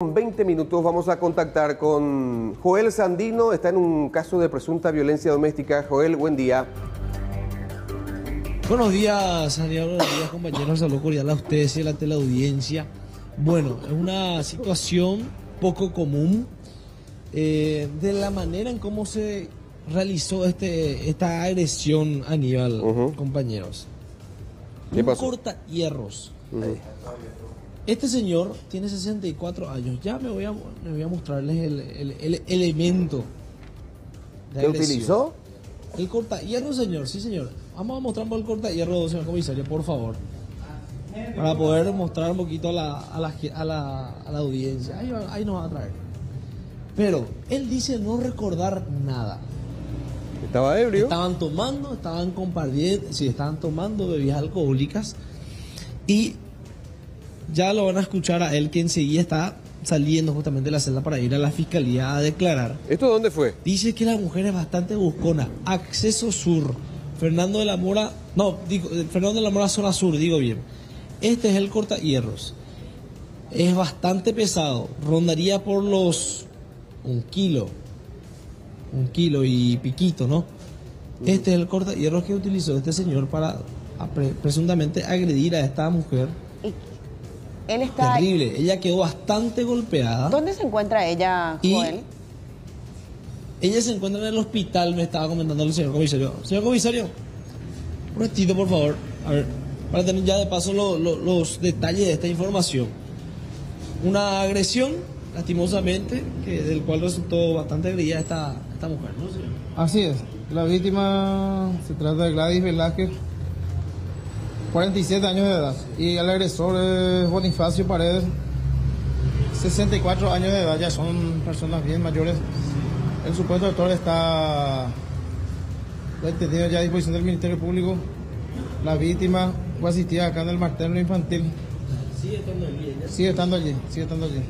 20 minutos vamos a contactar con Joel Sandino, está en un caso de presunta violencia doméstica. Joel, buen día. Buenos días, Santiago, buenos días compañeros, saludos cordial a ustedes y a la teleaudiencia. Bueno, es una situación poco común eh, de la manera en cómo se realizó este, esta agresión a nivel, compañeros. ¿Qué un pasó? corta hierros. Este señor tiene 64 años. Ya me voy a, me voy a mostrarles el, el- el elemento. ¿Qué utilizó? El corta hierro, señor. Sí, señor. Vamos a mostrar el corta hierro, señor comisario, por favor. Para poder mostrar un poquito a la, a la, a la- a la audiencia. Ahí, ahí nos va a traer. Pero él dice no recordar nada. Estaba ebrio. Estaban tomando, estaban compartiendo, sí, estaban tomando bebidas alcohólicas y ya lo van a escuchar a él que enseguida está saliendo justamente de la celda para ir a la fiscalía a declarar. ¿Esto dónde fue? Dice que la mujer es bastante buscona. Acceso sur. Fernando de la Mora, no, digo, eh, Fernando de la Mora, zona sur, digo bien. Este es el corta hierros. Es bastante pesado. Rondaría por los un kilo. Un kilo y piquito, ¿no? Este es el corta hierros que utilizó este señor para presuntamente agredir a esta mujer. Y él está. Terrible. Ella quedó bastante golpeada. ¿Dónde se encuentra ella, Y- Joel? Ella se encuentra en el hospital, me estaba comentando el señor comisario. Señor comisario, un ratito, por favor. A ver, para tener ya de paso lo- lo- los detalles de esta información. Una agresión, lastimosamente, que, del cual resultó bastante agredida esta, esta mujer, ¿no, señor? Así es. La víctima se trata de Gladys Velázquez, 47 años de edad. Y el agresor es Bonifacio Paredes, 64 años de edad. Ya son personas bien mayores. El supuesto autor está detenido ya a disposición del Ministerio Público. La víctima fue asistida acá en el materno infantil. Sigue estando allí, Sigue estando allí, sigue estando allí.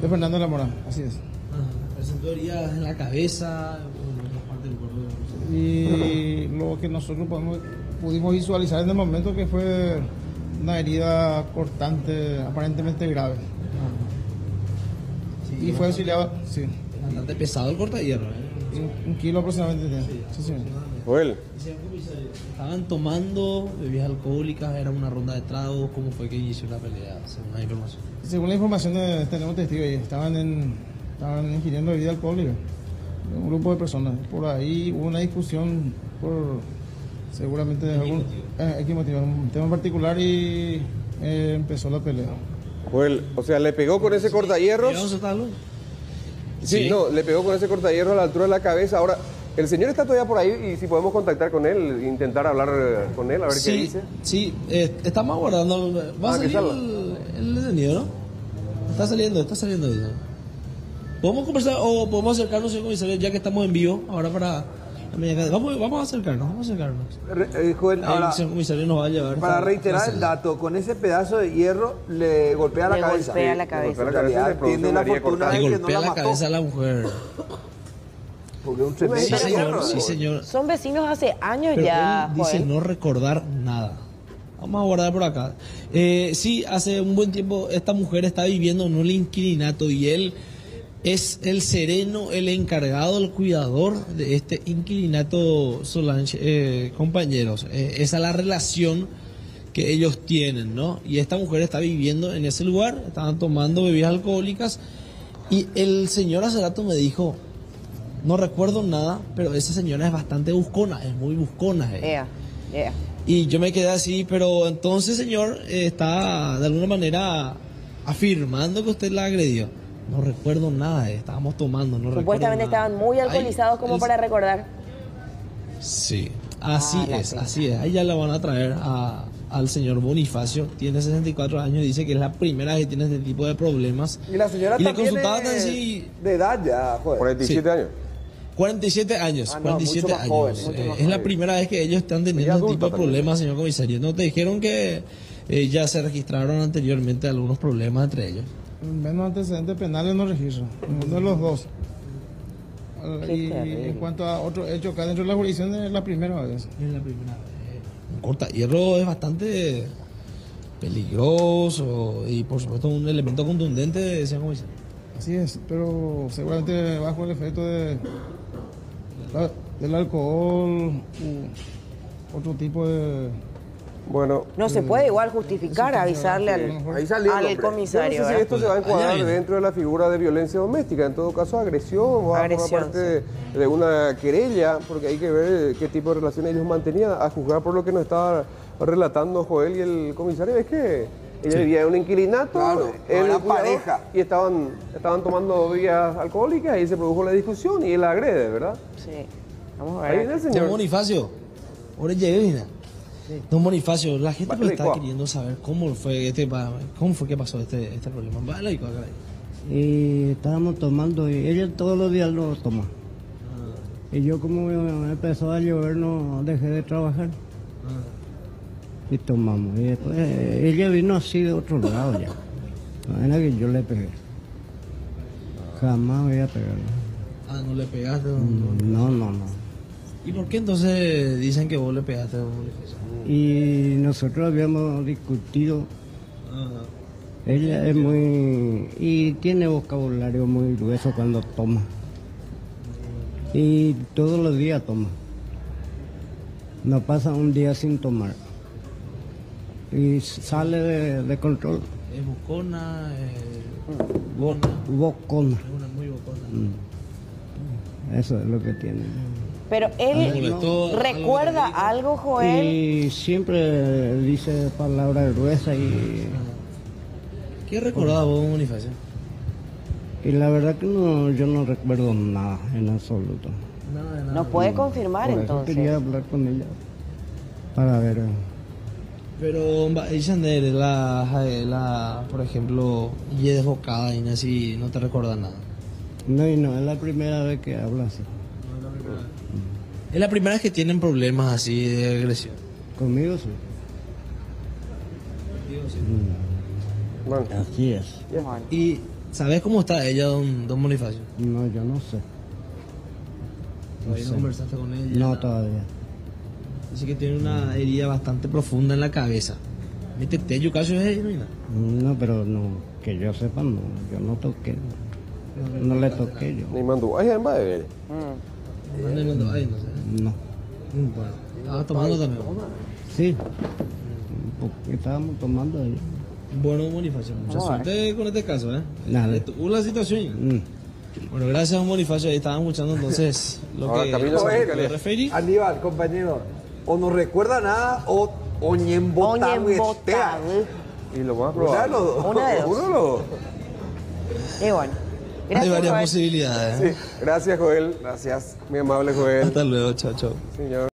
De Fernando la Mora, así es. Presentó heridas en la cabeza. Y lo que nosotros podemos- pudimos visualizar en el momento que fue una herida cortante, aparentemente grave. Y fue auxiliado, sí, Bastante pesado el corta hierro, ¿eh? un, un kilo aproximadamente. Sí. Joel, Señor comisario, Estaban tomando bebidas alcohólicas, era una ronda de tragos, ¿cómo fue que inició la pelea? Según la información. Según la información de tenemos testigos, estaban, en, estaban ingiriendo bebida alcohólica, un grupo de personas. Por ahí hubo una discusión por seguramente algún eh, motivo, un tema en particular y eh, empezó la pelea. Joel, o sea, le pegó con ese cortahierros. Sí, Sí. no, le pegó con ese cortahierro a la altura de la cabeza. Ahora, el señor está todavía por ahí y si podemos contactar con él, intentar hablar eh, con él, a ver qué sí, dice. sí, eh, estamos aguardando. Va Ah, a salir el, el detenido, ¿no? Está saliendo, está saliendo. ¿Podemos conversar o podemos acercarnos, señor comisario, ya que estamos en vivo, ahora para Vamos, vamos a acercarnos, vamos a acercarnos. Re- eh, Joel, Ahí ahora, el comisario nos va a llevar. para reiterar el dato, con ese pedazo de hierro le golpea la Le cabeza. golpea la le cabeza. golpea la cabeza le tiene la fortuna. Le que no la la mató. cabeza a la mujer. Porque un Sí, tremendo señor, hierro. sí, señor. Son vecinos hace años Pero ya, él dice Joel. no recordar nada. Vamos a guardar por acá. Eh, sí, hace un buen tiempo esta mujer está viviendo en un inquilinato y él es el sereno, el encargado, el cuidador de este inquilinato Solange, eh, compañeros. Eh, esa es la relación que ellos tienen, ¿no? Y esta mujer está viviendo en ese lugar, estaban tomando bebidas alcohólicas y el señor hace rato me dijo, no recuerdo nada, pero esa señora es bastante buscona, es muy buscona. eh. Ea, ea. Y yo me quedé así, pero entonces, señor, eh, está de alguna manera afirmando que usted la agredió. No recuerdo nada, eh, estábamos tomando, no Supuestamente recuerdo estaban muy Ahí, alcoholizados como para recordar. Sí, así Ah, la es, así es. Ahí ya la van a traer a- al señor Bonifacio, tiene 64 años, dice que es la primera vez que tiene este tipo de problemas. Y la señora Y le también consultaban es si- de edad ya, Joel. 47 años. 47 años, Ah, no, 47 mucho más años. joven, Eh, es la primera vez que ellos están teniendo este tipo de también. problemas, señor comisario. ¿No te dijeron que eh, ya se registraron anteriormente algunos problemas entre ellos? Menos antecedentes penales no registro, ninguno de los dos. Qué Y terrible. en cuanto a otro hecho acá dentro de la jurisdicción es la primera vez. Es la primera vez. Un corta hierro es bastante peligroso y por supuesto un elemento contundente, como dice. Así es, pero seguramente bajo el efecto de, la- del alcohol u otro tipo de... Bueno, No se puede igual justificar, avisarle al, Ahí al yo no comisario. sé si esto se va a encuadrar dentro de la figura de violencia doméstica. En todo caso, agresión o a Agresión, formar parte de, de una querella, porque hay que ver qué tipo de relación ellos mantenían. A juzgar por lo que nos estaba relatando Joel y el comisario, es que ella vivía en un inquilinato, Claro, él cuidador, pareja. y estaban, estaban tomando bebidas alcohólicas y se produjo la discusión y él la agrede, ¿verdad? Sí. Vamos a Ahí viene ver. el señor. Bonifacio, ahora mira. Don Bonifacio, la gente pues está queriendo saber cómo fue este cómo fue que pasó este, este problema. Vale, y y estábamos tomando y ella todos los días lo toma. Y yo como empezó a llover no dejé de trabajar y tomamos. Y después eh, ella vino así de otro lado ya. Era que yo le pegué. Jamás voy a pegarle. Ah, no le pegaste, don, don- No, no, no. ¿Y por qué entonces dicen que vos le pegaste, Bonifacio? Y nosotros habíamos discutido. Ella es muy... y tiene vocabulario muy grueso cuando toma. Y todos los días toma. No pasa un día sin tomar. Y sale de, de control. Es bocona, eh, bocona, Bocona. es una muy bocona. Eso es lo que tiene. Pero ¿Le él molestó recuerda algo algo, Joel. Y siempre dice palabras gruesas y, ¿Qué recordaba vos, Bonifacio? y la verdad que no, yo no recuerdo nada en absoluto. Nada de nada. Nos puede confirmar Por eso entonces. quería hablar con ella para ver. eh, Pero él, la, la, por ejemplo, y es desbocada y así, no te recuerda nada. No, y no, es la primera vez que habla así. Es la primera vez que tienen problemas así de agresión. Conmigo sí. Bueno, Así es. ¿Y sabes cómo está ella, don, don Bonifacio? No, yo no sé. Todavía no sé. conversaste con ella. No todavía. Dice que tiene una herida bastante profunda en la cabeza. Métete, yo caso es ella, no hay nada. No, pero no, que yo sepa, no. Yo no toqué. No le toqué yo. ni mandó. De ver. Mm. ¿Dónde mandó? Ay, no sé. No. Bueno, estaba tomando también. Sí. Porque estábamos tomando ahí. Bueno, Bonifacio, mucha a ver. suerte con este caso, ¿eh? Dale. Estuvo la situación. Mm. Bueno, gracias, Bonifacio. Ahí estaban escuchando entonces lo Ahora que camino a lo San que Miguel. le referí. Aníbal, compañero, o no recuerda nada o oñembotado Oñembotado. Y lo Una probable. los dos. Una de dos. Uno de los dos. Y bueno. Hay Gracias, varias Joel. posibilidades. Sí. Gracias, Joel. Gracias, mi amable Joel. Hasta luego, chao, chao. Señor.